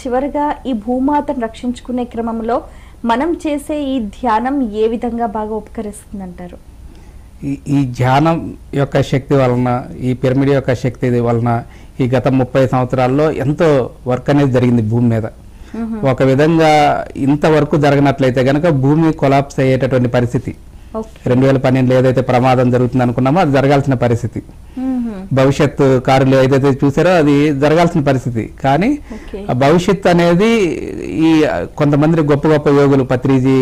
చివరిగా ఈ భూమాతను రక్షించుకునే క్రమంలో మనం చేసే ఈ ధ్యానం ఏ విధంగా బాగా ఉపకరిస్తుంది అంటారు ఈ ఈ ధ్యానం యొక్క శక్తి వలన ఈ పిరమిడ్ యొక్క శక్తి వలన ఈ గత ముప్పై సంవత్సరాల్లో ఎంతో వర్క్ అనేది జరిగింది భూమి మీద. ఒక విధంగా ఇంతవరకు జరగనట్లయితే గనక భూమి కొలాప్స్ అయ్యేటటువంటి పరిస్థితి. రెండు వేల పన్నెండులో ఏదైతే ప్రమాదం జరుగుతుంది అనుకున్నామో అది జరగాల్సిన పరిస్థితి. భవిష్యత్తు కారులు ఏదైతే చూసారో అది జరగాల్సిన పరిస్థితి. కానీ భవిష్యత్ అనేది ఈ కొంతమంది గొప్ప గొప్ప యోగులు పత్రిజీ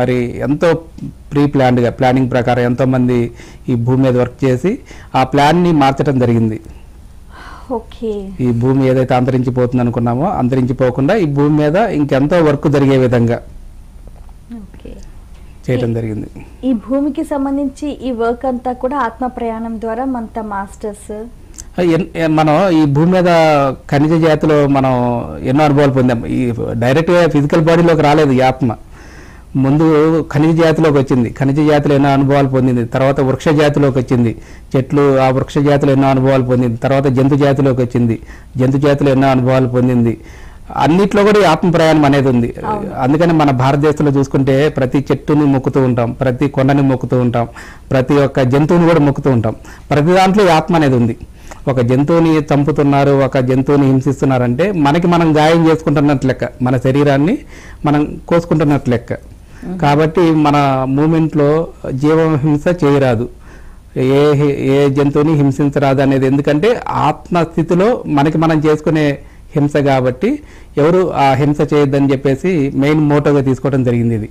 మరి ఎంతో ప్రీ ప్లాన్డ్గా ప్లానింగ్ ప్రకారం ఎంతో మంది ఈ భూమి మీద వర్క్ చేసి ఆ ప్లాన్ని మార్చడం జరిగింది. ఈ భూమి ఏదైతే అంతరించిపోతుంది అనుకున్నామో అంతరించిపోకుండా ఈ భూమి మీద ఇంకెంతో వర్క్ జరిగే విధంగా. చేయడం జరిగింది. ఈ భూమికి సంబంధించి ఈ వర్క్ అంతా కూడా ఆత్మ ప్రయాణం ద్వారా మనత మాస్టర్స్ మనం ఈ భూమి మీద ఖనిజ జాతిలో మనం ఎన్నో అనుభవాలు పొందాం. ఈ డైరెక్ట్గా ఫిజికల్ బాడీలోకి రాలేదు ఈ ఆత్మ. ముందు ఖనిజ జాతిలోకి వచ్చింది. ఖనిజ జాతిలో ఎన్నో అనుభవాలు పొందింది. తర్వాత వృక్ష జాతిలోకి వచ్చింది. చెట్లు ఆ వృక్ష జాతిలో ఎన్నో అనుభవాలు పొందింది. తర్వాత జంతు జాతిలోకి వచ్చింది. జంతు జాతిలో ఎన్నో అనుభవాలు పొందింది. అన్నిట్లో కూడా ఈ ఆత్మ ప్రయాణం అనేది ఉంది. అందుకని మన భారతదేశంలో చూసుకుంటే ప్రతి చెట్టుని మొక్కుతూ ఉంటాం ప్రతి కొండని మొక్కుతూ ఉంటాం ప్రతి ఒక్క జంతువుని కూడా మొక్కుతూ ఉంటాం. ప్రతి దాంట్లో ఈ ఆత్మ అనేది ఉంది. ఒక జంతువుని చంపుతున్నారు ఒక జంతువుని హింసిస్తున్నారంటే మనకి మనం గాయం చేసుకుంటున్నట్లు లెక్క. మన శరీరాన్ని మనం కోసుకుంటున్నట్లు లెక్క. కాబట్టి మన మూమెంట్లో జీవహింస చేయరాదు. ఏ ఏ జంతువుని హింసించరాదు అనేది. ఎందుకంటే ఆత్మ స్థితిలో మనకి మనం చేసుకునే హింస కాబట్టి ఎవరు ఆ హింస చేయొద్దని చెప్పేసి మెయిన్ మోటోగా తీసుకోవడం జరిగింది ఇది.